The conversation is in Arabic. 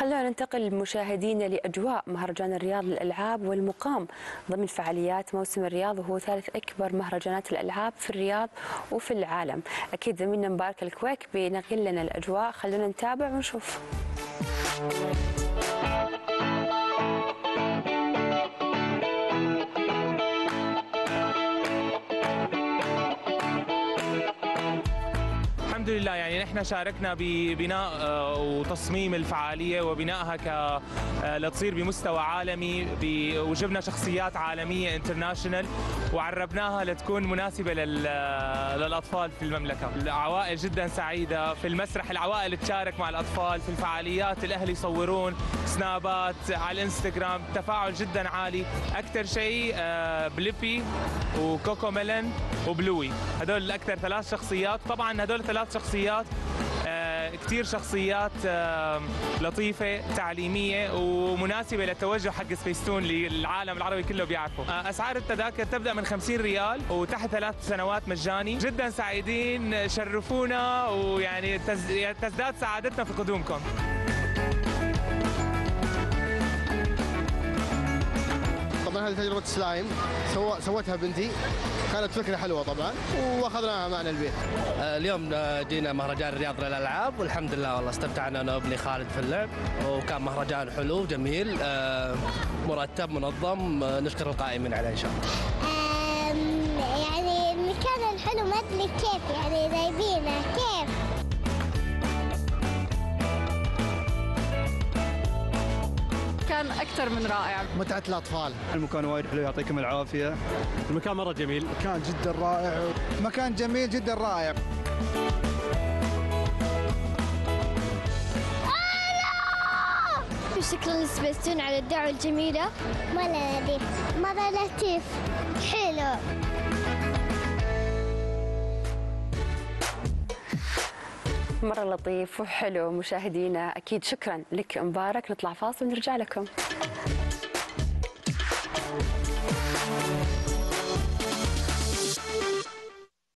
خلونا ننتقل مشاهدينا لأجواء مهرجان الرياض للألعاب والمقام. ضمن فعاليات موسم الرياض وهو ثالث أكبر مهرجانات الألعاب في الرياض وفي العالم. أكيد زميلنا مبارك الكويك بينقل لنا الأجواء. خلونا نتابع ونشوف. الحمد لله. يعني نحن شاركنا ببناء آه، وتصميم الفعالية وبنائها ك آه، لتصير بمستوى عالمي وجبنا شخصيات عالمية انترناشونال وعربناها لتكون مناسبة آه، للأطفال في المملكة، العوائل جدا سعيدة. في المسرح العوائل تشارك مع الأطفال في الفعاليات الأهل يصورون سنابات على الإنستغرام. تفاعل جدا عالي، أكثر شيء بليبي و CoComelon و Bluey. هدول أكثر ثلاث شخصيات. طبعا هدول ثلاث شخصيات آه، كثير شخصيات آه، لطيفة تعليمية ومناسبة للتوجه حق سبيستون اللي العالم العربي كله بيعرفه. آه، أسعار التذاكر تبدأ من 50 ريال وتحت ثلاث سنوات مجاني. جدا سعيدين شرفونا ويعني تز- تزداد سعادتنا في قدومكم. هذه تجربة سلايم. سو... سوتها بنتي. كانت فكرة حلوة طبعا وأخذناها معنا البيت. آه، اليوم آه، جينا مهرجان الرياض للألعاب والحمد لله والله استمتعنا أنا وابني خالد في اللعب. وكان مهرجان حلو جميل آه، مرتب منظم نشكر القائمين عليه إن شاء الله. يعني المكان الحلو ما أدري كيف يعني جايبينه كيف؟ كان أكثر من رائع. متعة الأطفال. المكان وايد حلو يعطيكم العافية. المكان مرة جميل. مكان جدا رائع. مكان جميل جدا رائع. شكرا لسبيستون على الدعوة الجميلة. مرة لطيف مرة لطيف. حلو. مرة لطيف وحلو مشاهدينا أكيد شكرا لك مبارك. نطلع فاصل ونرجع لكم.